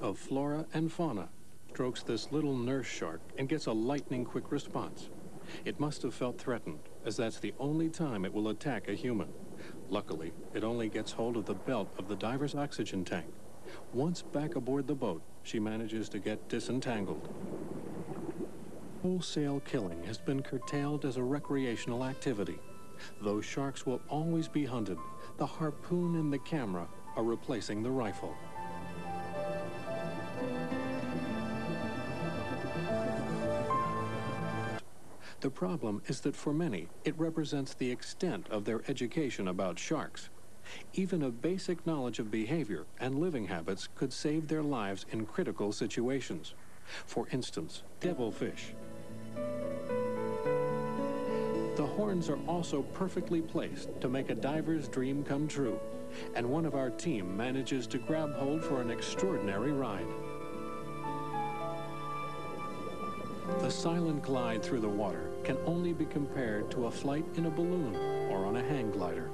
of flora and fauna, strokes this little nurse shark and gets a lightning-quick response. It must have felt threatened, as that's the only time it will attack a human. Luckily, it only gets hold of the belt of the diver's oxygen tank. Once back aboard the boat, she manages to get disentangled. Wholesale killing has been curtailed as a recreational activity. Though sharks will always be hunted, the harpoon and the camera are replacing the rifle. The problem is that for many, it represents the extent of their education about sharks. Even a basic knowledge of behavior and living habits could save their lives in critical situations. For instance, devilfish. The horns are also perfectly placed to make a diver's dream come true, and one of our team manages to grab hold for an extraordinary ride. The silent glide through the water can only be compared to a flight in a balloon or on a hang glider.